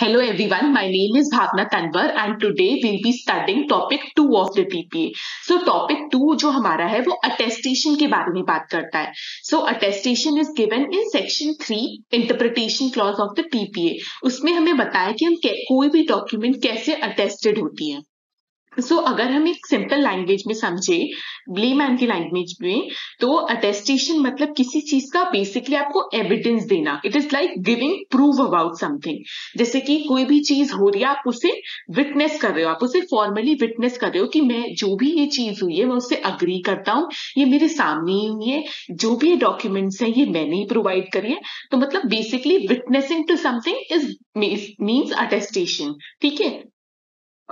Hello everyone, my name is Bhavna Tanwar and today we'll be studying topic 2 of the TPA. So topic 2 जो हमारा है वो attestation के बारे में बात करता है. So attestation is given in section 3 interpretation clause of the TPA. उसमें हमें बताया कि हम कोई भी document कैसे attested होती है सो so, अगर हम एक सिंपल लैंग्वेज में समझे ब्लेमैन की लैंग्वेज में तो अटेस्टेशन मतलब किसी चीज़ का बेसिकली आपको एविडेंस देना। It is like giving prove about something जैसे कि कोई भी चीज़ हो रही है आप उसे विटनेस कर रहे हो आप उसे फॉर्मली विटनेस कर रहे हो कि मैं जो भी ये चीज़ हुई है मैं उससे अग्री करता हूँ ये मेरे सामने ही हुई है जो भी ये डॉक्यूमेंट्स है ये मैंने ही प्रोवाइड करी है। तो मतलब basically witnessing to something is means attestation ठीक है?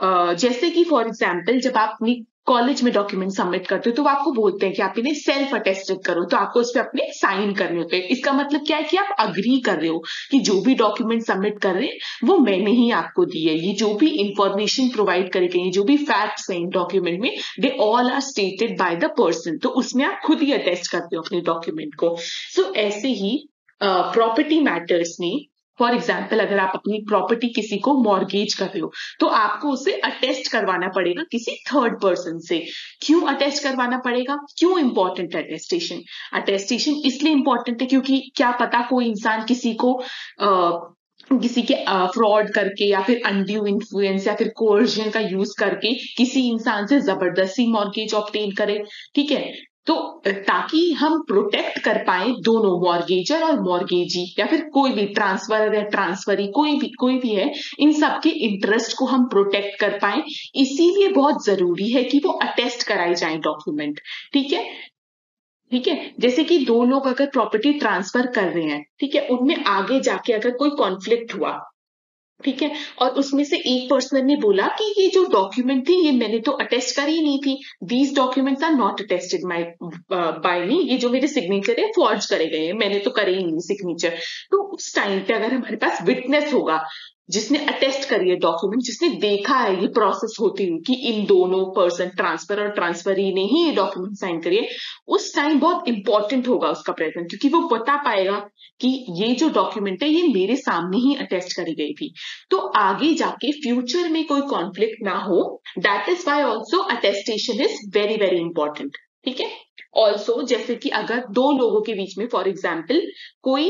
जैसे कि फॉर एग्ज़ाम्पल जब आप अपनी कॉलेज में डॉक्यूमेंट सबमिट करते हो तो वो आपको बोलते हैं कि आप इन्हें सेल्फ अटेस्टेड करो तो आपको उस पर अपने साइन करने होते हैं। इसका मतलब क्या है कि आप अग्री कर रहे हो कि जो भी डॉक्यूमेंट सबमिट कर रहे हैं वो मैंने ही आपको दी है। ये जो भी इंफॉर्मेशन प्रोवाइड करे गई जो भी फैक्ट्स हैं डॉक्यूमेंट में they all are stated by the person तो उसमें आप खुद ही अटेस्ट करते हो अपने डॉक्यूमेंट को। सो so, ऐसे ही प्रॉपर्टी मैटर्स में फॉर एग्ज़ाम्पल अगर आप अपनी प्रॉपर्टी किसी को मॉर्गेज कर रहे हो तो आपको उसे अटेस्ट करवाना पड़ेगा किसी थर्ड पर्सन से। क्यों अटेस्ट करवाना पड़ेगा? क्यों इंपॉर्टेंट है अटेस्टेशन अटेस्टेशन इसलिए इंपॉर्टेंट है क्योंकि क्या पता कोई इंसान किसी को आ, किसी के फ्रॉड करके या फिर अनड्यू इन्फ्लुएंस या फिर कोर्जन का यूज़ करके किसी इंसान से ज़बरदस्ती मॉर्गेज ऑप्टेन करे। ठीक है? तो ताकि हम प्रोटेक्ट कर पाए दोनों मॉर्गेजर और मॉर्गेजी या फिर कोई भी ट्रांसफ़र या ट्रांसफरी कोई भी कोई भी है, इन सबके इंटरेस्ट को हम प्रोटेक्ट कर पाए। इसीलिए बहुत ज़रूरी है कि वो अटेस्ट कराई जाए डॉक्यूमेंट ठीक है? ठीक है? जैसे कि दो लोग अगर प्रॉपर्टी ट्रांसफ़र कर रहे हैं, ठीक है? उनमें आगे जाके अगर कोई कॉन्फ्लिक्ट हुआ ठीक है? और उसमें से एक पर्सन ने बोला कि ये जो डॉक्यूमेंट थी, ये मैंने तो अटेस्ट करी नहीं थी। These documents are not attested my by me ये जो मेरे सिग्नेचर है फॉर्ज करे गए हैं। मैंने तो करे ही नहीं सिग्नेचर तो उस टाइम पे अगर हमारे पास विटनेस होगा जिसने अटेस्ट करी है डॉक्यूमेंट जिसने देखा है ये प्रोसेस होती हुई कि इन दोनों पर्सन ट्रांसफ़र और ट्रांसफरी ही ये डॉक्यूमेंट साइन करिए उस टाइम बहुत इंपॉर्टेंट होगा उसका प्रेजेंट क्योंकि वो बता पाएगा कि ये जो डॉक्यूमेंट है, ये मेरे सामने ही अटेस्ट करी गई थी। तो आगे जाके फ्यूचर में कोई कॉन्फ्लिक्ट ना हो that is why also attestation is very very important ठीक है? ऑल्सो जैसे कि अगर दो लोगों के बीच में फॉर एग्ज़ाम्पल कोई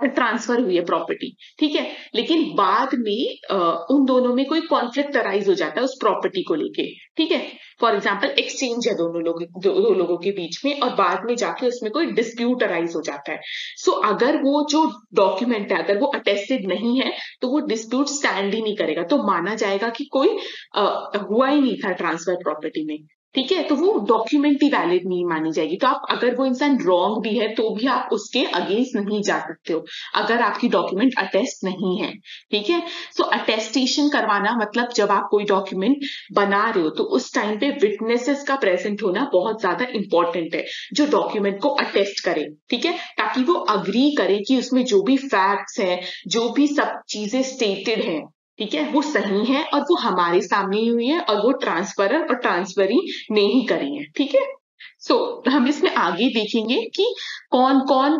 ट्रांसफ़र हुई है प्रॉपर्टी ठीक है? लेकिन बाद में आ, उन दोनों में कोई कॉन्फ्लिक्ट अराइज हो जाता है उस प्रॉपर्टी को लेके ठीक है? फॉर एग्ज़ाम्पल एक्सचेंज है दोनों लोग दो, दो लोगों के बीच में और बाद में जाके उसमें कोई डिस्प्यूट अराइज हो जाता है। सो so, अगर वो जो डॉक्यूमेंट है अगर वो अटेस्टेड नहीं है तो वो डिस्प्यूट स्टैंड ही नहीं करेगा। तो माना जाएगा कि कोई आ, हुआ ही नहीं था ट्रांसफ़र प्रॉपर्टी में। ठीक है? तो वो डॉक्यूमेंट ही वैलिड नहीं मानी जाएगी। तो आप, अगर वो इंसान रॉन्ग भी है तो भी आप उसके अगेंस्ट नहीं जा सकते हो, अगर आपकी डॉक्यूमेंट अटेस्ट नहीं है। ठीक है? सो अटेस्टेशन करवाना मतलब जब आप कोई डॉक्यूमेंट बना रहे हो तो उस टाइम पे विटनेसेस का प्रेजेंट होना बहुत ज़्यादा इंपॉर्टेंट है, जो डॉक्यूमेंट को अटेस्ट करे। ठीक है? ताकि वो अग्री करे कि उसमें जो भी फैक्ट्स है, जो भी सब चीज़ें स्टेटेड है ठीक है? वो सही है और वो हमारे सामने हुई है और वो ट्रांसफरर और ट्रांसफरी नहीं करी है। ठीक है? सो so, हम इसमें आगे देखेंगे कि कौन कौन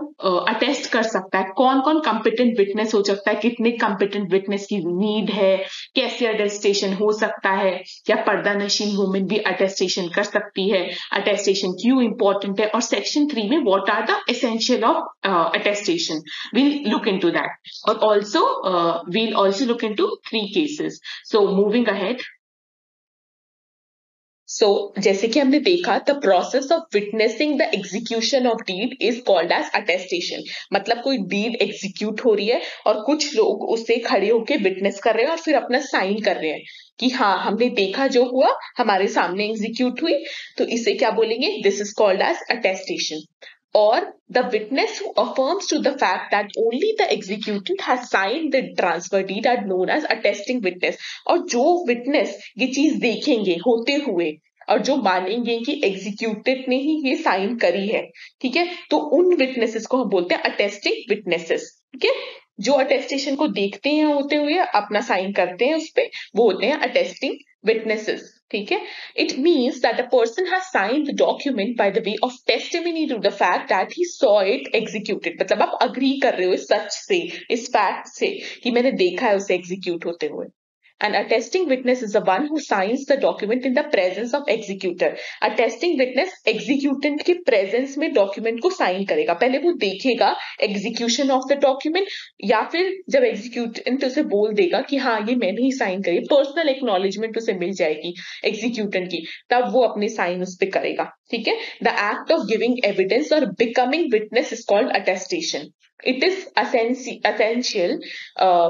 अटेस्ट कर सकता है कौन कौन कंपिटेंट विटनेस हो सकता है कितने कंपिटेंट विटनेस की नीड है कैसे अटेस्टेशन हो सकता है क्या पर्दा नशीन वुमेन भी अटेस्टेशन कर सकती है अटेस्टेशन क्यों इंपॉर्टेंट है और सेक्शन थ्री में what are the essential of attestation will look into that और also will also look into three cases so moving ahead so जैसे कि हमने देखा the process of witnessing the execution of deed is called as attestation मतलब कोई deed execute हो रही है और कुछ लोग उसे खड़े होकर विटनेस कर रहे हैं और फिर अपना साइन कर रहे हैं कि हाँ हमने देखा जो हुआ, हमारे सामने एग्जीक्यूट हुई तो इसे क्या बोलेंगे? This is called as attestation or the witness who affirms to the fact that only the executant has signed the transfer deed are known as attesting witness और जो witness ये चीज़ देखेंगे होते हुए और जो मानेंगे कि एग्जीक्यूटिव ने ही ये साइन करी है ठीक है तो उन विटनेसेस को हम बोलते हैं अटेस्टिंग विटनेसेस ठीक है जो अटेस्टेशन को देखते हैं होते हुए अपना साइन करते हैं उस पर वो होते हैं अटेस्टिंग ठीक है? It means that a person has sign the document by the way of testimony to the fact that he saw it executed मतलब आप अग्री कर रहे हो इस सच से, इस फैक्ट से कि मैंने देखा है उसे एग्जीक्यूट होते हुए। An attesting witness is the one who signs the document in the presence of executor. Attesting witness executant के presence में document को sign करेगा पहले वो देखेगा execution of the document या फिर जब executant उसे बोल देगा कि हाँ ये मैंने ही sign करी personal acknowledgement उसे मिल जाएगी executant की तब वो अपने sign उस पर करेगा ठीक है the act of giving evidence or becoming witness is called attestation it is essential uh,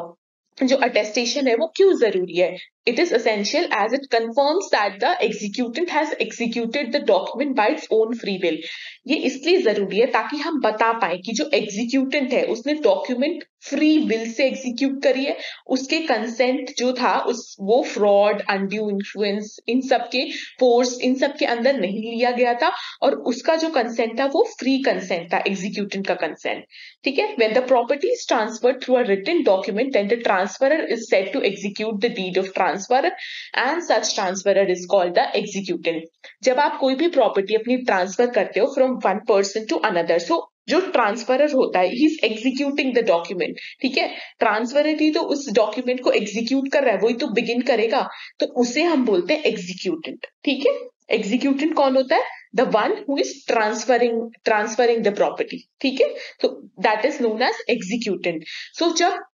जो अटेस्टेशन है, वो क्यों ज़रूरी है? It is essential as it confirms that the executive has executed the document by its own free will ये इसलिए ज़रूरी है ताकि हम बता पाए कि जो एग्जीक्यूटिव है, उसने डॉक्यूमेंट फ्री विल से एग्जीक्यूट करी है उसके कंसेंट जो था, उस, वो फ्रॉड अनड्यू इन्फ्लुएंस इन सब के फोर्स इन सब के अंदर नहीं लिया गया था और उसका जो कंसेंट था, वो फ्री कंसेंट था एग्जीक्यूटेंट का कंसेंट ठीक है? When the property is transfer through a written document and the transfer is set to execute the deed of transfer and such transfer is is called the जब आप कोई भी property अपनी transfer करते हो from one person to another so जो transferor होता है he is executing the document ठीक है? ट्रांसफरर ही तो उस डॉक्यूमेंट को एग्जीक्यूट कर रहा है वही तो बिगिन करेगा। तो उसे हम बोलते हैं एग्जीक्यूटेंट ठीक है? एग्जीक्यूटेंट कौन होता है? The one who is transferring transferring the property ठीक है? तो that is known as executant so जब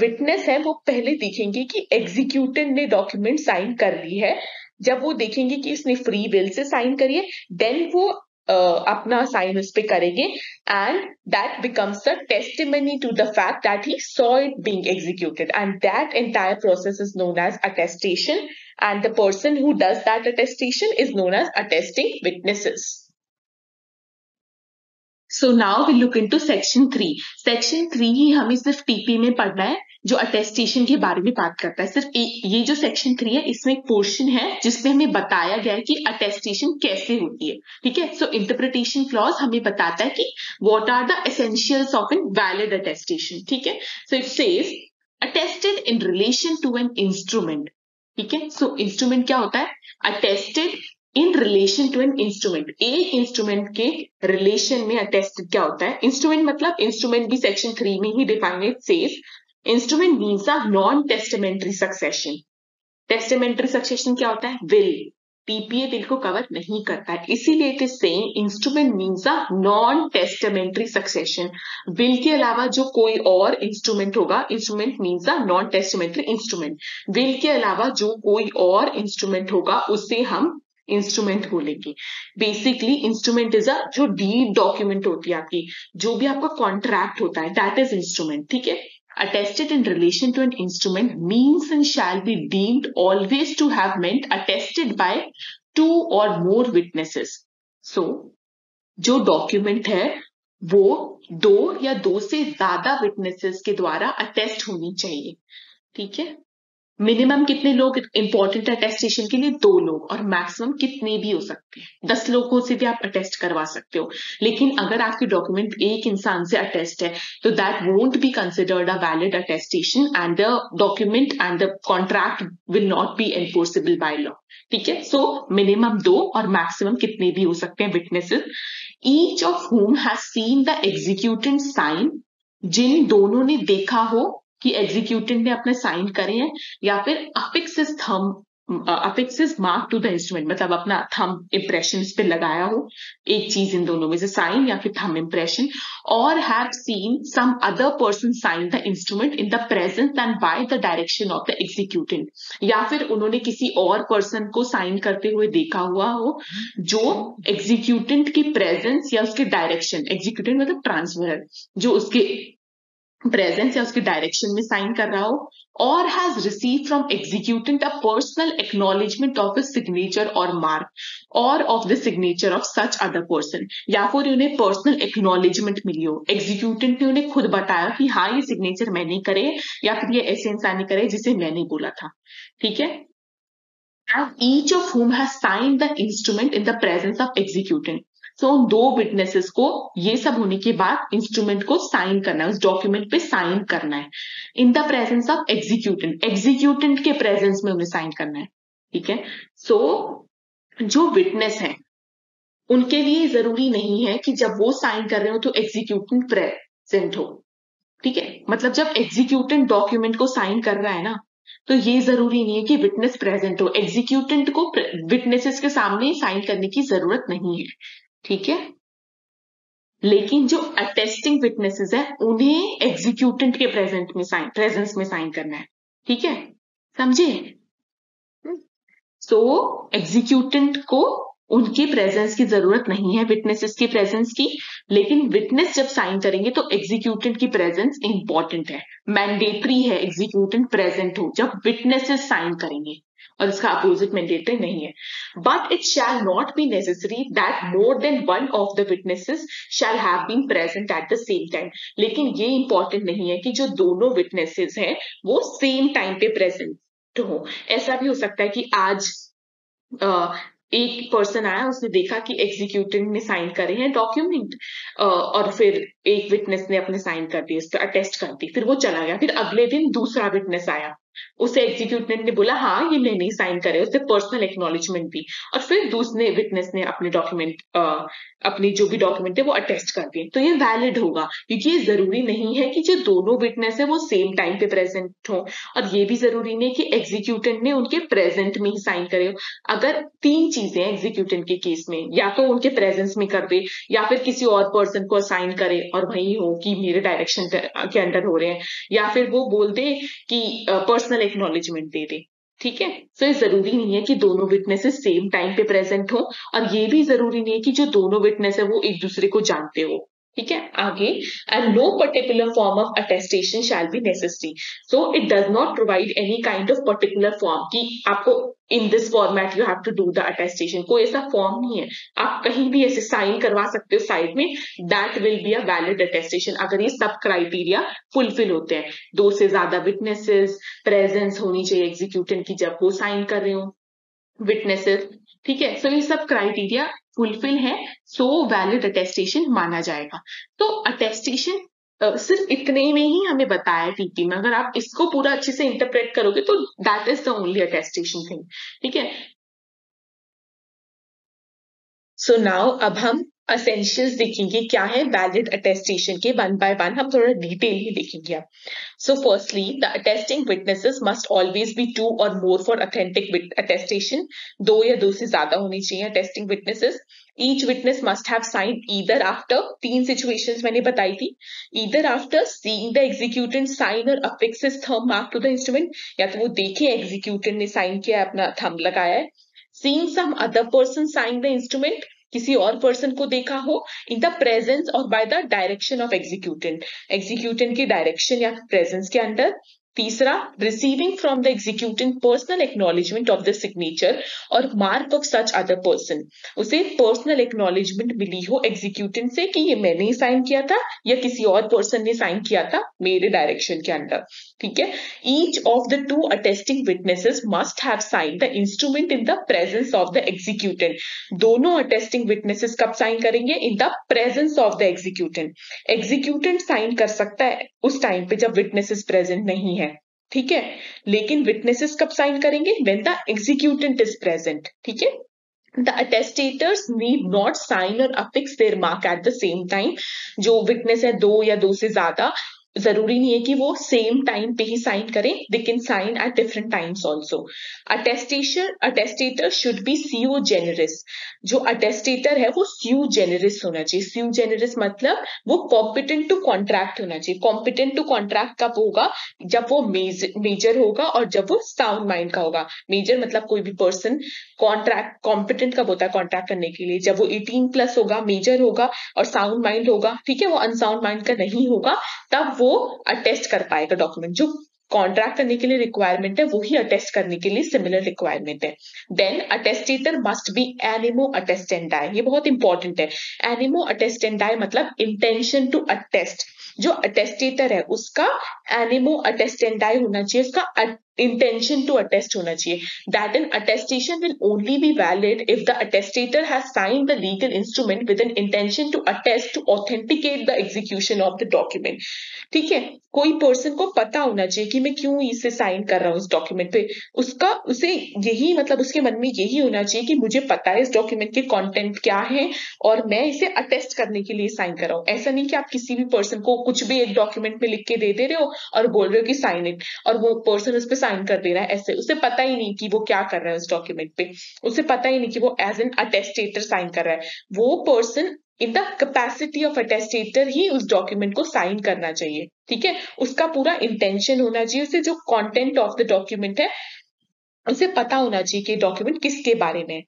विटनेस है वो पहले देखेंगे कि एग्जीक्यूटिव ने डॉक्यूमेंट साइन कर ली है। जब वो देखेंगे कि इसने फ्री विल से साइन करी है देन वो uh, अपना साइन उस पर करेंगे and that becomes the testimony to the fact that he saw it being executed and that entire process is known as attestation and the person who does that attestation is known as attesting witnesses so now will look into section three section three ही हमें सिर्फ़ TP में पढ़ना है, जो attestation के बारे में बात करता है। सिर्फ़ ये जो सेक्शन थ्री है, इसमें एक पोर्शन है, जिसमें हमें बताया गया है कि अटेस्टेशन कैसे होती है। ठीक है? सो इंटरप्रिटेशन क्लॉज हमें बताता है कि what are the essentials of an valid attestation ठीक है? So it says attested in relation to an instrument ठीक है? सो इंस्ट्रूमेंट क्या होता है? Attested in relation to an instrument एक इंस्ट्रूमेंट के रिलेशन में अटेस्टेड क्या होता है? इंस्ट्रूमेंट मतलब इंस्ट्रूमेंट भी सेक्शन थ्री में ही define says instrument means a non testamentary succession testamentary succession क्या होता है? विल पीपीए बिल को कवर नहीं करता. है इसीलिए it is saying instrument means a non testamentary succession will के अलावा जो कोई और इंस्ट्रूमेंट होगा instrument means a non testamentary instrument will के अलावा जो कोई और इंस्ट्रूमेंट होगा, उसे हम इंस्ट्रूमेंट बोलेंगे बेसिकली इंस्ट्रूमेंट इज़ अ जो डीड डॉक्यूमेंट होती है आपकी जो भी आपका कॉन्ट्रैक्ट होता है दैट इज़ इंस्ट्रूमेंट ठीक है attested in relation to an instrument means and shall be deemed always to have meant attested by two or more witnesses so जो डॉक्यूमेंट है वो दो या दो से ज़्यादा विटनेसेस के द्वारा अटेस्ट होनी चाहिए ठीक है मिनिमम कितने लोग इंपॉर्टेंट है अटेस्टेशन के लिए? दो लोग और मैक्सिमम कितने भी हो सकते हैं। दस लोगों से भी आप अटेस्ट करवा सकते हो। लेकिन अगर आपके डॉक्यूमेंट एक इंसान से अटेस्ट है तो that won't be considered a valid attestation and the document and the contract will not be enforceable by law ठीक है? सो मिनिमम दो और मैक्सिमम कितने भी हो सकते हैं witnesses each of whom has seen the executed sign जिन दोनों ने देखा हो कि एग्जीक्यूटिव ने अपने साइन करे हैं, या फिर affixes thumb affixes mark to the instrument मतलब अपना थम इंप्रेशन पे लगाया हो, एक चीज़ इन दोनों में से साइन या फिर thumb impression or have seen some other person sign the instrument in the presence and by the direction of the executive या फिर उन्होंने किसी और पर्सन को साइन करते हुए देखा हुआ हो, जो एग्जीक्यूटेंट की प्रेजेंस या उसके डायरेक्शन एग्जीक्यूटिव मतलब ट्रांसफ़र जो उसके प्रेजेंस या उसके डायरेक्शन में साइन कर रहा हो, और has receive from executant a personal acknowledgement of a signature or mark or of the signature of such other person या फिर उन्हें पर्सनल एक्नोलेजमेंट मिली हो. एग्जीक्यूटेंट ने उन्हें खुद बताया कि हाँ ये सिग्नेचर मैंने करे या फिर ये ऐसे इंसान ने करे जिसे मैंने बोला था। ठीक है? And each of whom has sign the instrument in the presence of executant so so, दो विटनेसेस को ये सब होने के बाद इंस्ट्रूमेंट को साइन करना है उस डॉक्यूमेंट पे साइन करना है। In the presence of executant executant के प्रेजेंस में उन्हें साइन करना है ठीक है? सो so, जो विटनेस है उनके लिए ज़रूरी नहीं है कि जब वो साइन कर रहे हो तो एग्जीक्यूटेंट प्रेजेंट हो ठीक है? मतलब जब एग्जीक्यूटेंट डॉक्यूमेंट को साइन कर रहा है ना तो ये ज़रूरी नहीं है कि विटनेस प्रेजेंट हो। एग्जीक्यूटेंट को विटनेसेस के सामने साइन करने की ज़रूरत नहीं है। ठीक है? लेकिन जो अटेस्टिंग विटनेसेस है उन्हें एग्जीक्यूटेंट के प्रेजेंट में साइन प्रेजेंस में साइन करना है। ठीक है? समझे? सो so, एग्जीक्यूटेंट को उनकी प्रेजेंस की ज़रूरत नहीं है विटनेसेस की प्रेजेंस की। लेकिन विटनेस जब साइन करेंगे तो एग्जीक्यूटेंट की प्रेजेंस इंपॉर्टेंट है। मैंडेटरी है एग्जीक्यूटेंट प्रेजेंट हो जब विटनेसेस साइन करेंगे। और इसका अपोजिट मैंडेटरी नहीं है। But it shall not be necessary that more than one of the witnesses shall have been present at the same time लेकिन ये इंपॉर्टेंट नहीं है कि जो दोनों विटनेसेस हैं, वो सेम टाइम पे प्रेजेंट हो। ऐसा भी हो सकता है कि आज एक पर्सन आया, उसने देखा कि एग्जीक्यूटिव ने साइन करे हैं डॉक्यूमेंट और फिर एक विटनेस ने अपने साइन कर दिए अटेस्ट कर दी फिर वो चला गया, फिर अगले दिन दूसरा विटनेस आया। उसे एग्जीक्यूटिव ने बोला हाँ ये मैंने साइन करे, उससे पर्सनल एक्नोलेजमेंट दी और फिर दूसरे विटनेस ने अपने डॉक्यूमेंट अपनी जो भी डॉक्यूमेंट है, वो अटेस्ट कर दिए। तो ये वैलिड होगा, क्योंकि ये ज़रूरी नहीं है कि जो दोनों विटनेस है, वो सेम टाइम पे प्रेजेंट हो। और ये भी ज़रूरी नहीं कि एग्जीक्यूटेंट ने उनके प्रेजेंट में ही साइन करे हो। अगर तीन चीज़ें एग्जीक्यूटेंट के केस में, या तो उनके प्रेजेंस में कर दे, या फिर किसी और पर्सन को असाइन करे, और वही हो कि मेरे डायरेक्शन के अंडर हो रहे हैं। या फिर वो बोल दे कि पर्सनल एक्नोलेजमेंट दे दे, ठीक है? सो ये ज़रूरी नहीं है कि दोनों विटनेसेस सेम टाइम पे प्रेजेंट हो, और ये भी ज़रूरी नहीं है कि जो दोनों विटनेस है वो एक दूसरे को जानते हो। ठीक है? आगे and no particular form of attestation shall be necessary so it does not provide any kind of particular form कि आपको in this format you have to do the attestation कोई ऐसा फॉर्म नहीं है। आप कहीं भी ऐसे साइन करवा सकते हो साइड में that will be a valid attestation अगर ये सब क्राइटेरिया फुलफिल होते हैं। दो से ज़्यादा विटनेसेस प्रेजेंस होनी चाहिए एग्जीक्यूटिव की जब वो साइन कर रहे हो। विटनेसेस ठीक है? सो ये सब क्राइटेरिया फुलफिल है सो वैलिड अटेस्टेशन माना जाएगा। तो अटेस्टेशन सिर्फ़ इतने में ही हमें बताया टीपी में। अगर आप इसको पूरा अच्छे से इंटरप्रेट करोगे तो that is the only attestation thing ठीक है? सो नाउ अब हम असेंशियल्स देखेंगे, क्या है वैलिड अटेस्टेशन के वन बाय वन हम थोड़ा डिटेल ही देखेंगे अब। So firstly the attesting witnesses must always be two or more for authentic attestation दो या दो से ज़्यादा होनी चाहिए attesting witnesses each witness must have sign either after तीन सिचुएशंस मैंने बताई थी either after seeing the executant sign or affix thumb mark to the instrument या तो वो देखे एग्जीक्यूटेंट ने साइन किया अपना थंब लगाया है। Seeing some other person sign the instrument किसी और पर्सन को देखा हो in the presence or by the direction of executant executant की डायरेक्शन या प्रेजेंस के अंदर तीसरा receiving from the executing personal acknowledgement of the signature or mark of such other person उसे पर्सनल एक्नोलेजमेंट मिली हो एग्जीक्यूटिंग से कि ये मैंने ही साइन किया था या किसी और पर्सन ने साइन किया था मेरे डायरेक्शन के अंडर ठीक है? Each of the two attesting witnesses must have sign the instrument in the presence of the executant दोनों अटेस्टिंग विटनेसेस कब साइन करेंगे? In the presence of the executant executant sign कर सकता है उस टाइम पे जब विटनेसेस प्रेजेंट नहीं है। ठीक है? लेकिन विटनेसेस कब साइन करेंगे? When the executant is present ठीक है? The attestators need not sign or affix their mark at the same time जो विटनेस है, दो या दो से ज़्यादा ज़रूरी नहीं है कि वो सेम टाइम पे ही साइन करें they can sign at different times also attestation attestator should be CO जेनरिस जो अटेस्टेटर है, वो सीयू जेनरिस होना चाहिए। सीयू जेनरिस मतलब वो कॉम्पिटेंट टू कॉन्ट्रैक्ट होना चाहिए। कॉम्पिटेंट टू कॉन्ट्रैक्ट कब होगा? जब वो मेजर होगा और जब वो साउंड माइंड का होगा। मेजर मतलब कोई भी पर्सन कॉन्ट्रैक्ट कॉम्पिटेंट कब होता है? कॉन्ट्रैक्ट करने के लिए। जब वो 18 प्लस होगा मेजर होगा और साउंड माइंड होगा, ठीक है? वो अनसाउंड माइंड का नहीं होगा, तब वो अटेस्ट कर पाएगा डॉक्यूमेंट जो कॉन्ट्रैक्ट करने के लिए रिक्वायरमेंट है, वही अटेस्ट करने के लिए सिमिलर रिक्वायरमेंट है। Then attestor must be animo attestandi ये बहुत इंपॉर्टेंट है। एनिमो अटेस्टेंडाई मतलब इंटेंशन टू अटेस्ट जो अटेस्टेटर है, उसका एनिमो अटेस्टेंडाई होना चाहिए, उसका इंटेंशन टू अटेस्ट होना चाहिए। That an attestation will only be valid if the attestator has sign the legal instrument with an intention to attest to authenticate the execution of the document ठीक है? कोई पर्सन को पता होना चाहिए कि मैं क्यों इसे साइन कर रहा हूँ इस डॉक्यूमेंट पे। उसका, उसे यही मतलब उसके मन में यही होना चाहिए कि मुझे पता है इस डॉक्यूमेंट के कंटेंट क्या है और मैं इसे अटेस्ट करने के लिए साइन कर रहा हूँ। ऐसा नहीं कि आप किसी भी पर्सन को कुछ भी एक डॉक्यूमेंट में लिख के दे दे रहे हो और बोल रहे हो कि साइन इट और वो पर्सन उस पर साइन कर दे रहा है ऐसे। उसे पता ही नहीं कि वो क्या कर रहा है उस डॉक्यूमेंट पे। उसे पता ही नहीं कि वो एज एन अटेस्टेटर साइन कर रहा है। वो person in the capacity of attestator ही उस डॉक्यूमेंट को साइन करना चाहिए। ठीक है? उसका पूरा इंटेंशन होना चाहिए। उसे जो कंटेंट ऑफ़ द डॉक्यूमेंट है, उसे पता होना चाहिए कि डॉक्यूमेंट किसके बारे में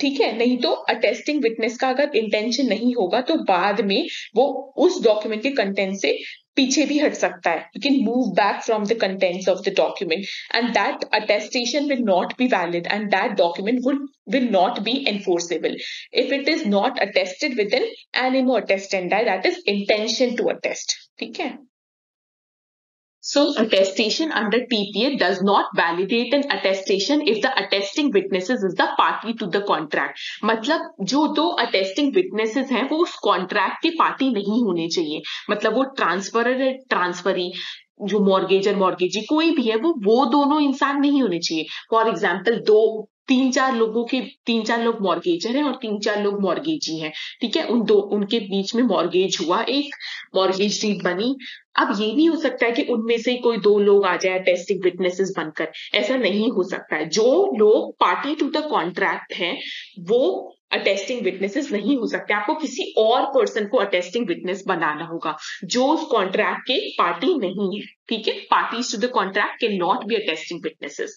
ठीक है? नहीं तो अटेस्टिंग विटनेस का अगर इंटेंशन नहीं होगा तो बाद में वो उस डॉक्यूमेंट के कंटेंट से पीछे भी हट सकता है you can move back from the contents of the document and that attestation will not be valid and that document will will not be enforceable if it is not attested with an animo attestandae that is intention to attest ठीक है So attestation under TPA does not validate an attestation if the attesting witnesses is the party to the contract. मतलब जो दो attesting witnesses हैं वो उस contract के party नहीं होने चाहिए मतलब वो transferor है transferee जो मॉर्गेजर मॉर्गेजी कोई भी है वो वो दोनों इंसान नहीं होने चाहिए फॉर एग्ज़ाम्पल दो तीन चार लोगों के तीन चार लोग मॉर्गेजर हैं और तीन चार लोग मॉर्गेजी हैं। ठीक है? उन दो, उनके बीच में मॉर्गेज हुआ, एक मॉर्गेज डीड बनी। अब ये नहीं हो सकता है कि उनमें से कोई दो लोग आ जाए टेस्टिंग विटनेसेस बनकर। ऐसा नहीं हो सकता है। जो लोग पार्टी टू द कॉन्ट्रैक्ट हैं, वो अटेस्टिंग विटनेसेस नहीं हो सकते। आपको किसी और पर्सन को अटेस्टिंग विटनेस बनाना होगा, जो उस कॉन्ट्रैक्ट के पार्टी नहीं है। ठीक है? Parties to the contract can not be attesting witnesses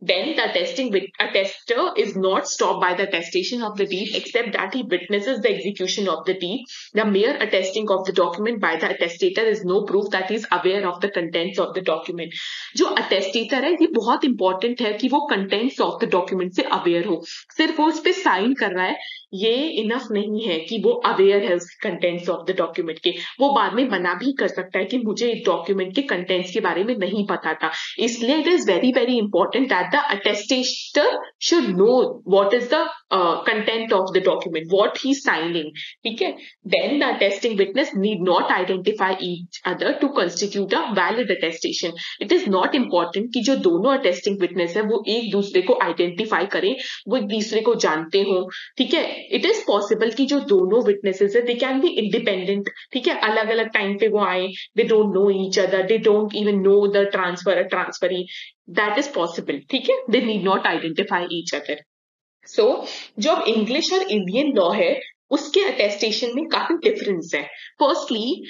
then the testing wit- attester is not stopped by the attestation of the deed except that he witnesses the execution of the deed. The mere attesting of the document by the attestator is no proof that he is aware of the contents of the document. जो attestator है ये बहुत important है कि वो contents of the document से aware हो सिर्फ़ वो उस पर sign कर रहा है ये इनफ नहीं है कि वो अवेयर है उस कंटेंट्स ऑफ़ द डॉक्यूमेंट के। वो बाद में मना भी कर सकता है कि मुझे डॉक्यूमेंट के कंटेंट्स के बारे में नहीं पता था। इसलिए it is very very important that the attestator should know what is the content of the document what he signing ठीक है? Then the attesting witness need not identify each other to constitute a valid attestation it is not important कि जो दोनों attesting witness है, वो एक दूसरे को आइडेंटिफाई करें, वो एक दूसरे को जानते हो, ठीक है? इट इज़ पॉसिबल कि जो दोनों विटनेसेस है दे कैन बी इंडिपेंडेंट ठीक है? अलग अलग टाइम पे वो आए they don't know each other they don't even know the transfer transferee that is possible ठीक है? They need not identify each other so जो अब इंग्लिश और इंडियन लॉ है, उसके अटेस्टेशन में काफ़ी डिफरेंस है. फर्स्टली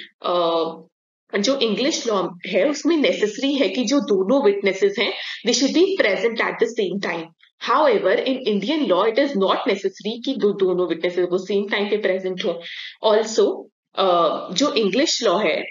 जो इंग्लिश लॉ है, उसमें नेसेसरी है कि जो दोनों विटनेसेस हैं they should be present at the same time However, in Indian law, it is not necessary कि दो दोनों witnesses वो same time पे present हो. Also, uh, जो English law है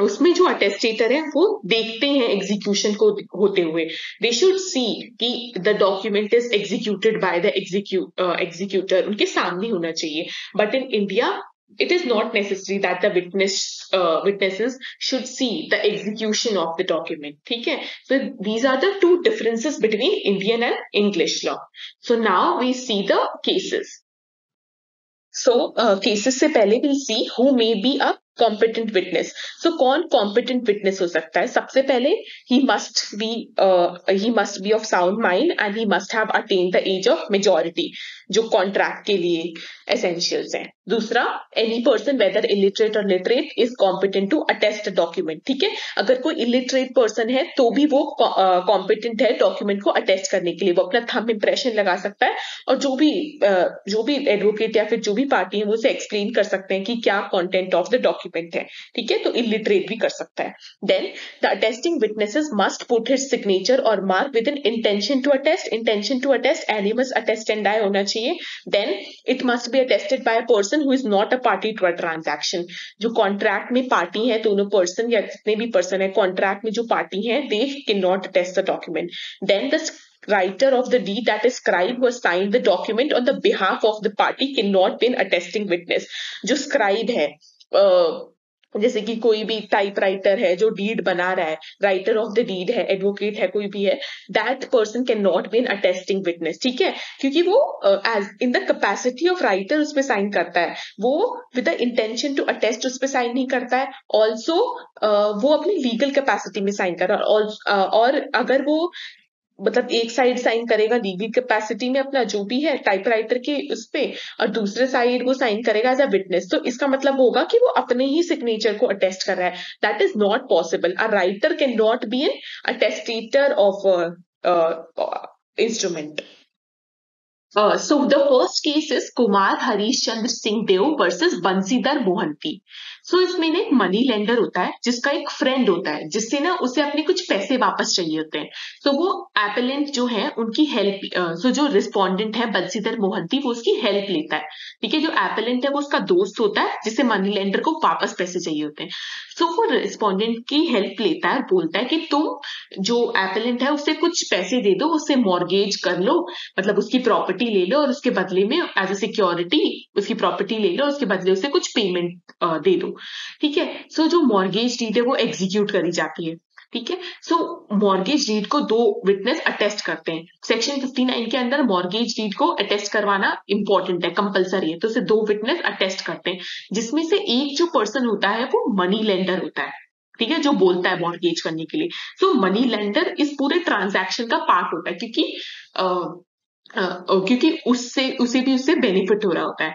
उसमें जो अटेस्टेटर है वो देखते हैं एग्जीक्यूशन को होते हुए. दे शुड सी कि the document is executed by the executor उनके सामने होना चाहिए. But in India it is not necessary that the witness uh, witnesses should see the execution of the document okay so these are the two differences between indian and english law. So now we see the cases. So uh, cases se pehle we'll see who may be a competent witness so कौन competent witness हो सकता है? सबसे पहले he must be he must be of sound mind and he must have attain the age of majority जो contract के लिए essentials हैं. दूसरा any person whether illiterate or literate is competent to attest document ठीक है? अगर कोई illiterate person है तो भी वो कॉम्पिटेंट uh, है डॉक्यूमेंट को अटेस्ट करने के लिए। वो अपना थम इंप्रेशन लगा सकता है और जो भी uh, जो भी एडवोकेट या फिर जो भी पार्टी है वो उसे एक्सप्लेन कर सकते हैं कि क्या content of the document document है। ठीक है? तो इलिटरेट भी कर सकता है। Then the attesting witnesses must put his signature or mark with in intention to attest intention to attest एनिमस attest एंड डाई होना चाहिए। Then it must be attested by a person who is not a party to a transaction जो contract में party है दोनों person या जितने भी पर्सन है कॉन्ट्रैक्ट में जो पार्टी है they can not attest the document then the writer of the deed that is scribe who has signed the document on the behalf of the party cannot be an attesting witness जो scribe है जैसे कि कोई भी type writer है जो deed बना रहा है राइटर ऑफ़ द डीड है एडवोकेट है कोई भी है that person can not be an attesting witness ठीक है? क्योंकि वो as in the capacity of writer उस पर साइन करता है वो with the intention to attest उस पर साइन नहीं करता है ऑल्सो uh, वो अपनी लीगल कैपेसिटी में साइन कर रहा है और, uh, और अगर वो मतलब एक साइड साइन करेगा लीगल कैपेसिटी में अपना जो भी है टाइपराइटर के उस पे, और दूसरे साइड वो साइन करेगा एज अ विटनेस तो इसका मतलब होगा कि वो अपने ही सिग्नेचर को अटेस्ट कर रहा है. That is not possible a writer can not be an attestator of instrument so the first case is Kumar Harish Chandra Singh Dev versus Bansidhar Mohanty. So इसमें ना एक मनी लेंडर होता है, जिसका एक फ्रेंड होता है, जिससे ना उसे अपने कुछ पैसे वापस चाहिए होते हैं। तो वो एपेलेंट जो है, उनकी हेल्प सो जो रिस्पोंडेंट है बंसीधर मोहंती, वो उसकी हेल्प लेता है। ठीक है, जो एपेलेंट है, वो उसका दोस्त होता है, जिससे मनी लेंडर को वापस पैसे चाहिए होते हैं। सो वो रिस्पोंडेंट की हेल्प लेता है बोलता है कि तुम जो एपेलेंट है, उसे कुछ पैसे दे दो उससे मॉर्गेज कर लो मतलब उसकी प्रॉपर्टी ले लो और उसके बदले में एज अ सिक्योरिटी उसकी प्रॉपर्टी ले लो उसके बदले उसे कुछ पेमेंट दे दो। ठीक है? सो जो मॉर्गेज डीड है वो एग्जीक्यूट करी जाती है ठीक है? सो मॉर्गेज डीड को दो विटनेस अटेस्ट करते हैं। सेक्शन 59 के अंदर मॉर्गेज डीड को अटेस्ट करवाना इंपॉर्टेंट है कंपलसरी है। तो उसे दो विटनेस अटेस्ट करते हैं जिसमें से एक जो पर्सन होता है वो मनी लेंडर होता है ठीक है? जो बोलता है मॉर्गेज करने के लिए। सो मनी लेंडर इस पूरे ट्रांजैक्शन का पार्ट होता है क्योंकि आ, आ, क्योंकि उससे उसे भी उससे बेनिफिट हो रहा होता है।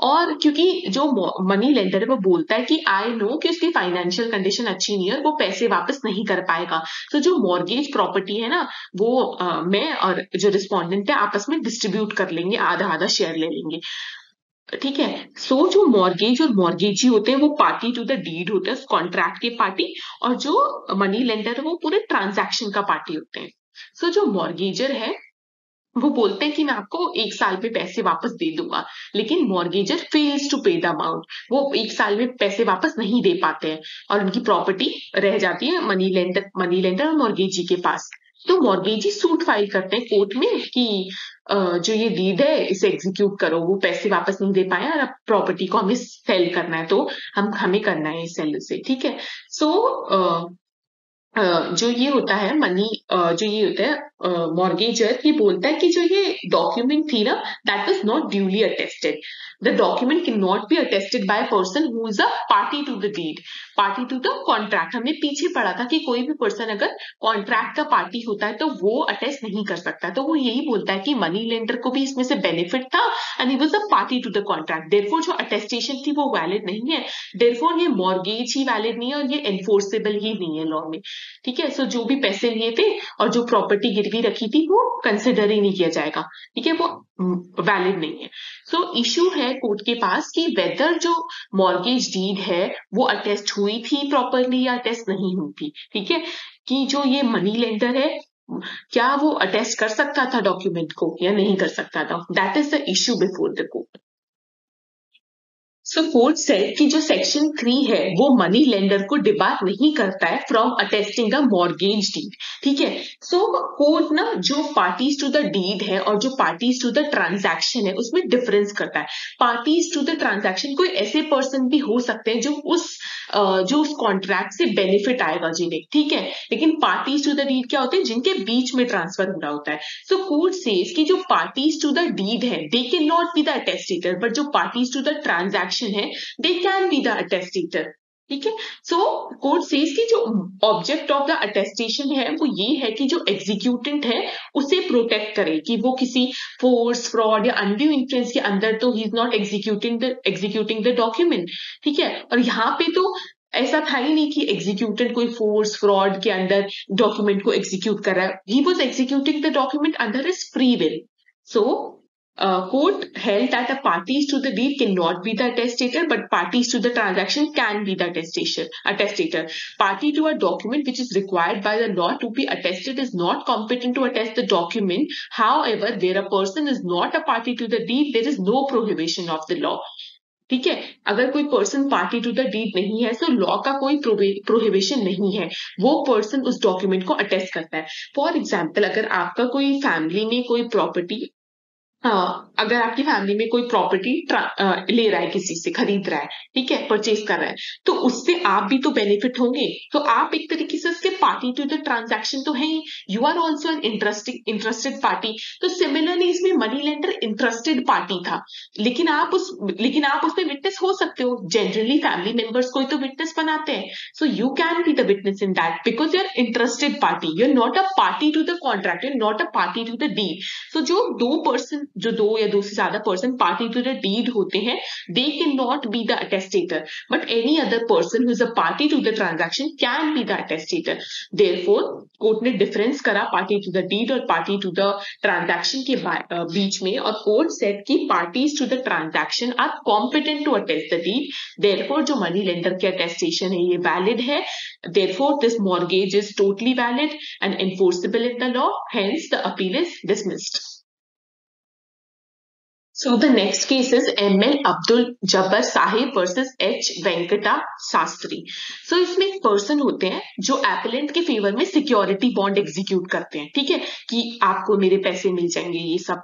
और क्योंकि जो मनी लेंडर है वो बोलता है कि आई नो कि उसकी फाइनेंशियल कंडीशन अच्छी नहीं है वो पैसे वापस नहीं कर पाएगा। तो जो मॉर्गेज प्रॉपर्टी है ना वो आ, मैं और जो रिस्पोंडेंट है आपस में डिस्ट्रीब्यूट कर लेंगे आधा आधा शेयर ले लेंगे। ठीक है? सो so, जो मॉर्गेज और मॉर्गेजी होते हैं वो पार्टी टू द डीड होते हैं कॉन्ट्रैक्ट के पार्टी और जो मनी लेंडर है वो पूरे ट्रांजैक्शन का पार्टी होते हैं। सो so, जो मॉर्गेजर है वो बोलते हैं कि मैं आपको एक साल में पैसे वापस दे दूँगा। लेकिन mortgagor fails to pay the amount वो एक साल में पैसे वापस नहीं दे पाते हैं और उनकी प्रॉपर्टी रह जाती है मनी लेंडर मनी लेंडर और मॉर्गेजी के पास। तो मॉर्गेजी सूट फ़ाइल करते हैं कोर्ट में कि जो ये डीड है इसे एग्जीक्यूट करो। वो पैसे वापस नहीं दे पाए और अब प्रॉपर्टी को हमें सेल करना है। तो हम हमें करना है सेल से ठीक है? सो so, जो ये होता है मनी जो ये होता है मॉर्गेजर ये बोलता है कि जो ये डॉक्यूमेंट थी ना that was not duly attested the document can not be attested by person who is a party to the deed party to the contract हमने पीछे पढ़ा था कि कोई भी पर्सन अगर कॉन्ट्रैक्ट का पार्टी होता है तो वो अटेस्ट नहीं कर सकता। तो वो यही बोलता है कि मनी लेंडर को भी इसमें से बेनिफिट था and he was a party to the contract therefore जो अटेस्टेशन थी, वो वैलिड नहीं है. देरफोर ये मॉर्गेज ही वैलिड नहीं है, और ये एनफोर्सेबल ही नहीं है लॉ में. ठीक है? सो जो भी पैसे लिए थे, और जो प्रॉपर्टी गिरवी रखी थी वो कंसिडर ही नहीं किया जाएगा। ठीक है वो वैलिड नहीं है। सो so, इशू है कोर्ट के पास कि वेदर जो मॉर्गेज डीड है वो अटेस्ट हुई थी प्रॉपरली या अटेस्ट नहीं हुई थी। ठीक है कि जो ये मनी लेंडर है क्या वो अटेस्ट कर सकता था डॉक्यूमेंट को या नहीं कर सकता था? That is the issue before the court so court said कि जो सेक्शन थ्री है, वो मनी लेंडर को डिबार नहीं करता है from attesting a mortgage deed ठीक है? सो कोर्ट ना जो पार्टीज़ टू द डीड है और जो पार्टीज़ टू द ट्रांजैक्शन है, उसमें डिफरेंस करता है। पार्टीज़ टू द ट्रांजैक्शन कोई ऐसे पर्सन भी हो सकते हैं जो उस जो उस कॉन्ट्रैक्ट से बेनिफिट आएगा जिन्हें ठीक है? लेकिन पार्टीज़ टू द डीड क्या होते हैं? जिनके बीच में ट्रांसफ़र हो रहा होता है। सो कोर्ट से जो पार्टीज़ टू द डीड है they can not be the attestator but जो पार्टीज़ टू द ट्रांजेक्शन है they can be the attestator ठीक है? सो कोर्ट सेज की जो ऑब्जेक्ट ऑफ़ द अटेस्टेशन है, वो ये है कि जो एग्जीक्यूटेंट है, उसे प्रोटेक्ट करे कि वो किसी फोर्स फ्रॉड या अनड्यू इन्फ्लुएंस के अंदर तो ही is not executing the executing the document ठीक है? और यहाँ पे तो ऐसा था ही नहीं कि एग्जीक्यूटेड कोई फोर्स फ्रॉड के अंदर डॉक्यूमेंट को एग्जीक्यूट कर रहा है। He was executing the document under is free will so uh, court held that the parties to the deed cannot be the attestator, but parties to the transaction can be the attestator. attestator. Party to a document which is required by the law to be attested is not competent to attest the document. However, where a person is not a party to the deed, there is no prohibition of the law. ठीक है अगर कोई person party to the deed नहीं है तो law का कोई prohibition नहीं है वो पर्सन उस डॉक्यूमेंट को अटेस्ट करता है फॉर एग्ज़ाम्पल अगर आपका कोई फैमिली में कोई प्रॉपर्टी अगर आपकी फैमिली में कोई प्रॉपर्टी ले रहा है किसी से, खरीद रहा है, ठीक है परचेज कर रहा है तो उससे आप भी तो बेनिफिट होंगे। तो आप एक तरीके से उसके पार्टी टू द ट्रांजैक्शन तो है you are also an interesting interested party तो सिमिलरली इसमें मनी लेंडर इंटरेस्टेड पार्टी था. लेकिन आप उस, लेकिन आप उसमें विटनेस हो सकते हो. जनरली फैमिली मेंबर्स को तो विटनेस बनाते हैं. So you can be the witness in that because you are interested party you are not a party to the contract you are not a party to the deal so जो दो person जो दो या दो से ज़्यादा person party to the deed होते हैं they can not be the attestator but any other person who is a party to the transaction can be the there court ने डिफरेंस करा पार्टी टू द डीड और party to the transaction के बीच में और court said की parties to the transaction are competent to attest the deed there जो money lender के अटेस्टेशन है, ये वैलिड है. Therefore for this mortgage is totally valid and enforceable in the law hence the appeal is dismissed So the next case is M.L. Abdul Jabbar Sahib versus H. Venkata Sastri. So इसमें एक person होते हैं जो appellant के favour में security bond execute करते हैं ठीक है कि आपको मेरे पैसे मिल जाएँगे, ये सब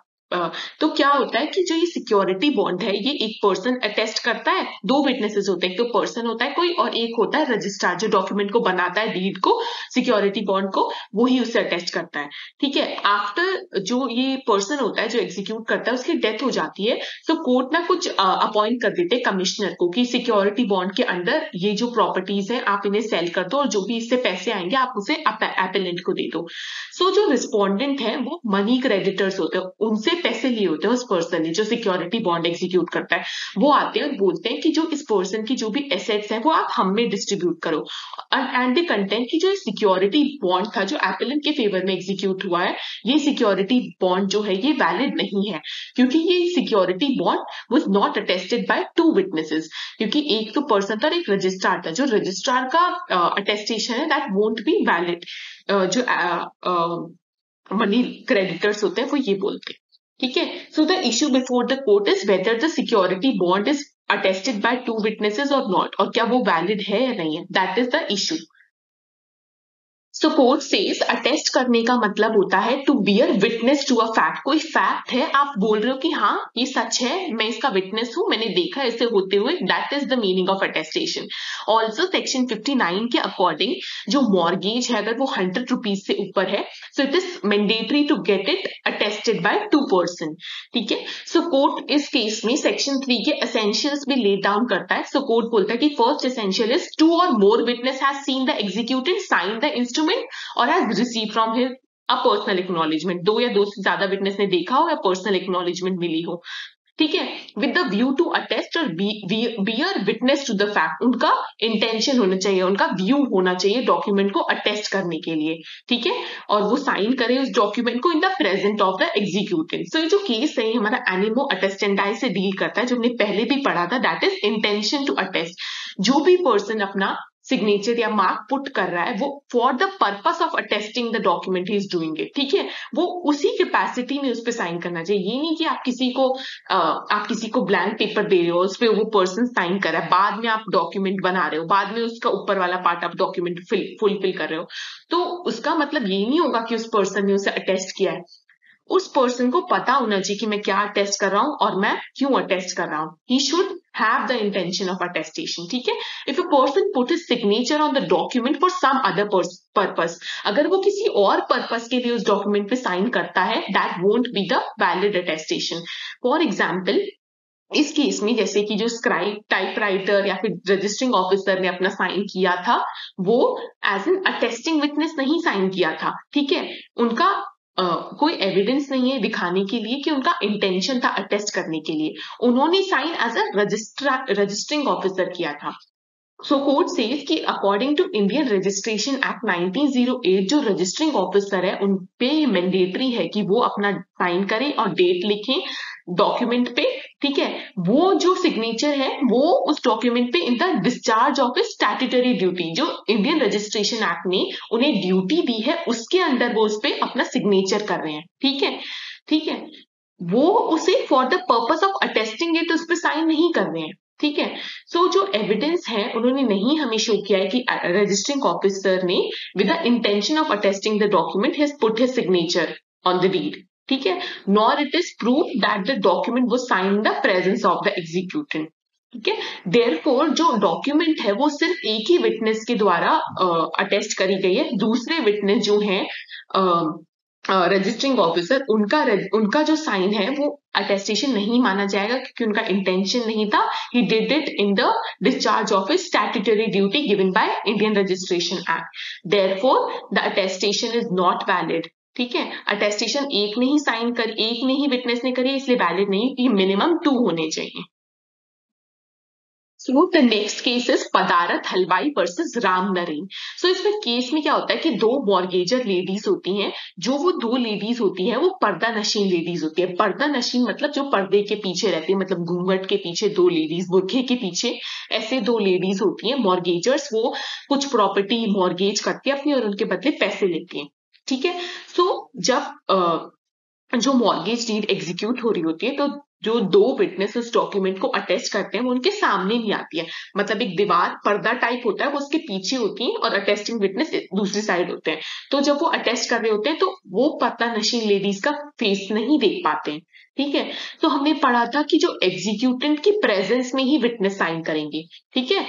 तो क्या होता है कि जो ये सिक्योरिटी बॉन्ड है, ये एक पर्सन अटेस्ट करता है, दो विटनेसेस होते हैं, एक तो पर्सन होता है, कोई और एक होता है रजिस्ट्रार जो डॉक्यूमेंट को बनाता है डीड को सिक्योरिटी बॉन्ड को, वो ही उससे अटेस्ट करता है। ठीक है आफ्टर जो ये पर्सन होता है, जो एग्जीक्यूट करता है, उसकी डेथ हो जाती है तो कोर्ट ना कुछ अपॉइंट कर देते हैं कमिश्नर को कि सिक्योरिटी बॉन्ड के अंडर ये जो प्रॉपर्टीज़ है, आप इन्हें सेल कर दो और जो भी इससे पैसे आएँगे, आप उसे एपेलेंट को दे दो। सो जो रिस्पॉन्डेंट है, वो मनी क्रेडिटर्स होते हैं, उनसे पैसे लिए होते हैं उस पर्सन ने जो सिक्योरिटी बॉन्ड एग्जीक्यूट करता है। वो आते हैं और बोलते हैं कि जो इस पर्सन की जो भी एसेट्स हैं, वो आप हम में डिस्ट्रीब्यूट करो। एंड द कंटेंट की जो सिक्योरिटी बॉन्ड था, जो एप्पल के फेवर में एग्जीक्यूट हुआ है, ये सिक्योरिटी बॉन्ड जो है, ये वैलिड नहीं है। क्योंकि ये security bond was not attested by two witnesses क्योंकि एक तो पर्सन था और एक रजिस्ट्रार था, जो रजिस्ट्रार का अटेस्टेशन है दैट वोंट बी वैलिड जो मनी क्रेडिटर्स होते हैं, वो ये बोलते हैं। ठीक है? So the issue before the court is whether the security bond is attested by two witnesses or not और क्या वो वैलिड है या नहीं है? That is the issue so court says attest करने का मतलब होता है to bear witness to a fact कोई फैक्ट है आप बोल रहे हो कि हाँ ये सच है मैं इसका विटनेस हूँ मैंने देखा इसे होते हुए that is the meaning of attestation also section 59 के अकॉर्डिंग जो मॉर्गेज है अगर वो हंड्रेड रुपीज़ से ऊपर है so it is mandatory to get it attested by two person ठीक है? सो कोर्ट इस केस में सेक्शन थ्री के एसेंशियल्स भी ले डाउन करता है. सो so, कोर्ट बोलता है कि first essential is two or more witness has seen the sign the instrument instrument or has received from his a personal acknowledgement दो या दो से ज़्यादा विटनेस ने देखा हो या पर्सनल एक्नोलेजमेंट मिली हो। ठीक है? With the view to attest और bear witness to the fact उनका इंटेंशन होना चाहिए, उनका व्यू होना चाहिए डॉक्यूमेंट को अटेस्ट करने के लिए। ठीक है? और वो साइन करे उस डॉक्यूमेंट को in the present of the executive so ये जो केस है हमारा एनिमो अटेस्टेंडाई से डील करता है, जो हमने पहले भी पढ़ा था that is intention to attest जो भी पर्सन अपना सिग्नेचर या मार्क पुट कर रहा है, वो for the purpose of attesting the document is doing it ठीक है? वो उसी कैपेसिटी में उस पर साइन करना चाहिए। ये नहीं कि आप किसी को आप किसी को ब्लैंक पेपर दे रहे हो, उस पर वो पर्सन साइन कर रहा है। बाद में आप डॉक्यूमेंट बना रहे हो, बाद में उसका ऊपर वाला पार्ट आप डॉक्यूमेंट फुलफिल कर रहे हो। तो उसका मतलब ये नहीं होगा कि उस पर्सन ने उसे अटेस्ट किया है। उस पर्सन को पता होना चाहिए कि मैं क्या अटेस्ट कर रहा हूँ और मैं क्यों अटेस्ट कर रहा हूँ। He should have the intention of attestation ठीक है? If a person put is signature on the document for some other purpose अगर वो किसी और पर्पस के लिए उस डॉक्यूमेंट पे साइन करता है that won't be the valid attestation for example इस केस में जैसे कि जो स्क्राइब टाइप राइटर या फिर रजिस्टरिंग ऑफिसर ने अपना साइन किया था, वो एज एन अटेस्टिंग विटनेस नहीं साइन किया था, ठीक है? उनका कोई एविडेंस नहीं है दिखाने के लिए कि उनका इंटेंशन था अटेस्ट करने के लिए। उन्होंने sign as a registrar registering officer किया था। सो कोर्ट सेज कि according to Indian registration act 1908 जो रजिस्टरिंग ऑफिसर है उन पे मैंडेटरी है कि वो अपना साइन करें और डेट लिखें। डॉक्यूमेंट पे ठीक है? वो जो सिग्नेचर है वो उस डॉक्यूमेंट पे in the discharge of a statutory duty जो इंडियन रजिस्ट्रेशन एक्ट ने उन्हें ड्यूटी दी है उसके अंदर वो उस पर अपना सिग्नेचर कर रहे हैं ठीक है? ठीक है? वो उसे for the purpose of attesting it उस पर साइन नहीं कर रहे हैं ठीक है? सो so, जो एविडेंस है उन्होंने नहीं हमें शो किया है कि रजिस्ट्रिंग ऑफिसर ने with the intention of attesting the document has put his signature on the deed ठीक है? Nor it is prove that the document वो sign the presence of the executant ठीक है? देयरफॉर जो डॉक्यूमेंट है, वो सिर्फ़ एक ही विटनेस के द्वारा अटेस्ट करी गई है। दूसरे विटनेस जो है रजिस्टरिंग ऑफिसर उनका उनका जो साइन है, वो अटेस्टेशन नहीं माना जाएगा क्योंकि उनका इंटेंशन नहीं था। He did it in the discharge of his statutory duty given by Indian registration act therefore the attestation is not valid ठीक है? अटेस्टेशन एक ने ही साइन कर, एक ने ही विटनेस ने करी, इसलिए वैलिड नहीं, ये मिनिमम टू होने चाहिए। So the next case is Padarath Halwai versus Ram Naren. सो इसमें केस में क्या होता है कि दो मॉर्गेजर लेडीज़ होती हैं, जो वो दो लेडीज़ होती हैं, वो पर्दा नशीन लेडीज़ होती है। पर्दा नशीन मतलब जो पर्दे के पीछे रहती है मतलब घूंघट के पीछे दो लेडीज़ बुरखे के पीछे ऐसे दो लेडीज़ होती हैं मॉर्गेजर्स वो कुछ प्रॉपर्टी मॉर्गेज करती है, अपनी और उनके बदले पैसे लेती हैं। ठीक है? जब जो मॉर्गेज डीड एग्जीक्यूट हो रही होती है तो जो दो विटनेस उस डॉक्यूमेंट को अटेस्ट करते हैं, वो उनके सामने नहीं आती है। मतलब एक दीवार, पर्दा टाइप होता है, वो उसके पीछे होती है और अटेस्टिंग विटनेस दूसरी साइड होते हैं। तो जब वो अटेस्ट कर रहे होते हैं तो वो पता नशीन लेडीज़ का फेस नहीं देख पाते ठीक है? तो हमने पढ़ा था कि जो एग्जीक्यूटेंट की प्रेजेंस में ही विटनेस साइन करेंगे। ठीक है?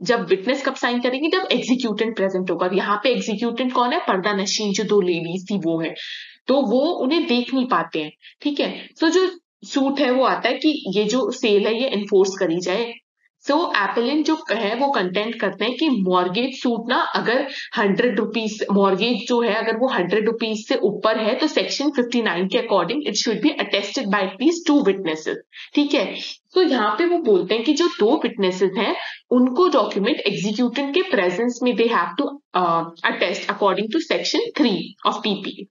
जब विटनेस कब साइन करेंगे? जब एग्जीक्यूटेंट प्रेजेंट होगा। यहाँ पे एग्जीक्यूटेंट कौन है? पर्दा नशीन जो दो लेडीज़ थी वो है। तो वो उन्हें देख नहीं पाते हैं ठीक है? तो जो सूट है वो आता है कि ये जो सेल है ये इन्फोर्स करी जाए। सो so, एपलिन जो है वो कंटेंट करते हैं कि मॉर्गेज सूट ना अगर हंड्रेड रुपीज़ मॉर्गेज जो है अगर वो हंड्रेड रुपीज़ से ऊपर है तो सेक्शन फिफ्टी नाइन के according it should be attested by at least two witnesses ठीक है? तो यहाँ पे वो बोलते हैं कि जो दो विटनेसेस हैं उनको डॉक्यूमेंट एग्जीक्यूटिव के प्रेजेंस में they have to attest according to section three of PP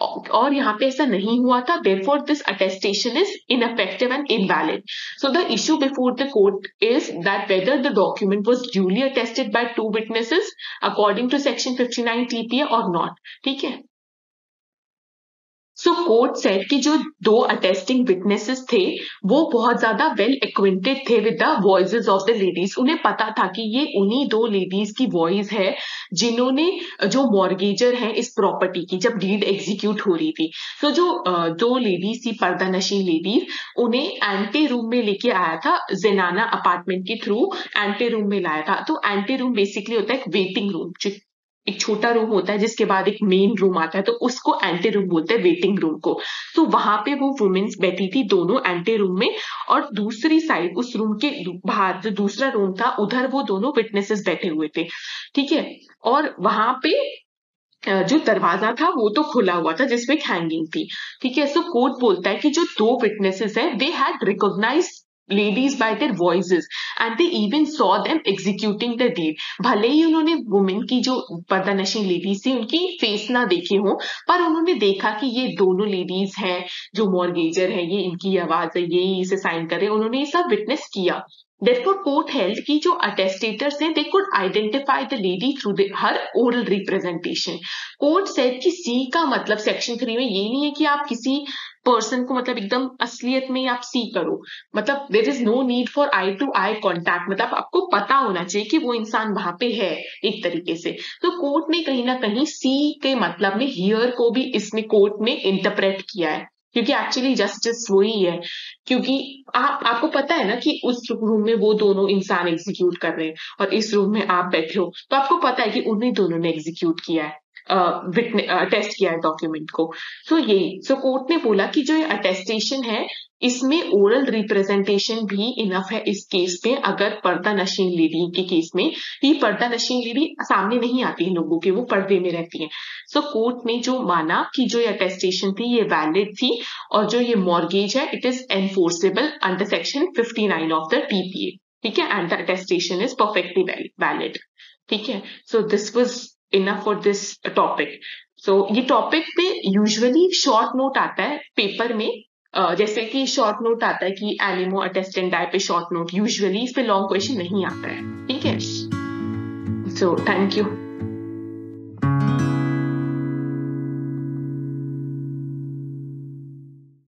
और यहाँ पे ऐसा नहीं हुआ था therefore this attestation is ineffective and invalid so the issue before the court is that whether the document was duly attested by two witnesses according to section fifty nine TPA और not ठीक है? So court said कि जो दो attesting witnesses थे, वो बहुत ज़्यादा वेल एक्विंटेड थे with the voices of the ladies उन्हें पता था कि ये उन्हीं दो लेडीज़ की वॉइस है जिन्होंने, जो मॉर्गेजर है इस प्रॉपर्टी की, जब डीड एग्जीक्यूट हो रही थी। तो जो दो लेडीज़ थी पर्दा नशी लेडीज़ उन्हें एंटी रूम में लेके आया था जेनाना अपार्टमेंट के थ्रू एंटी रूम में लाया था। तो एंटी रूम बेसिकली होता है एक वेटिंग रूम एक छोटा रूम होता है, जिसके बाद एक मेन रूम आता है तो उसको एंटी रूम बोलते हैं वेटिंग रूम को। तो वहाँ पे वो वुमेन्स बैठी थी दोनों एंटी रूम में, और दूसरी साइड उस रूम के बाहर, जो दूसरा रूम था, उधर वो दोनों विटनेसेस बैठे हुए थे। ठीक है? और वहाँ पे जो दरवाज़ा था, वो तो खुला हुआ था, जिसमें हैंगिंग थी। ठीक है? सो कोर्ट बोलता है कि जो दो विटनेसेस है they had recognise ladies by their voices and they even saw them executing the deed भले ही उन्होंने वुमेन की जो पर्दानशी लेडीज़ थी उनकी फेस ना देखे हो पर उन्होंने देखा कि ये दोनों लेडीज़ हैं जो मॉर्गेजर है ये इनकी आवाज़ है ये इसे साइन करे उन्होंने ये सब विटनेस किया Therefore, court held कि जो अटेस्टेटर्स हैं they could identify the lady through the, her oral representation. Court said कि C का मतलब सेक्शन थ्री में ये नहीं है कि आप किसी पर्सन को मतलब एकदम असलियत में आप सी करो। मतलब there is no need for eye to eye contact मतलब आपको पता होना चाहिए कि वो इंसान वहाँ पे है एक तरीके से। तो कोर्ट ने कहीं ना कहीं सी के मतलब में हियर को भी इसमें कोर्ट ने इंटरप्रेट किया है। क्योंकि एक्चुअली जस्टिस वही है। क्योंकि आप, आपको पता है ना कि उस रूम में वो दोनों इंसान एग्जीक्यूट कर रहे हैं और इस रूम में आप बैठे हो। तो आपको पता है कि उन्हीं दोनों ने एग्जीक्यूट किया है। टेस्ट किया है डॉक्यूमेंट को। सो so, यही सो so, कोर्ट ने बोला कि जो ये अटेस्टेशन है इसमें ओरल रिप्रेजेंटेशन भी इनफ है इस केस में अगर पर्दा नशीन लेडी के केस में। ये पर्दा नशीन लेडी सामने नहीं आती है लोगों के वो पर्दे में रहती है। सो so, कोर्ट ने जो माना कि जो ये अटेस्टेशन थी ये वैलिड थी और जो ये मॉर्गेज है it is enforceable under section 59 of the TPA ठीक है? And the attestation is perfectly valid ठीक है? So this was enough for this topic so ये टॉपिक पे यूजुअली शॉर्ट नोट आता है पेपर में uh, जैसे कि शॉर्ट नोट आता है कि एनिमो अटेस्टेंट डाय पे शॉर्ट नोट यूजुअली इस पे लॉन्ग क्वेश्चन नहीं आता है। ठीक है? So thank you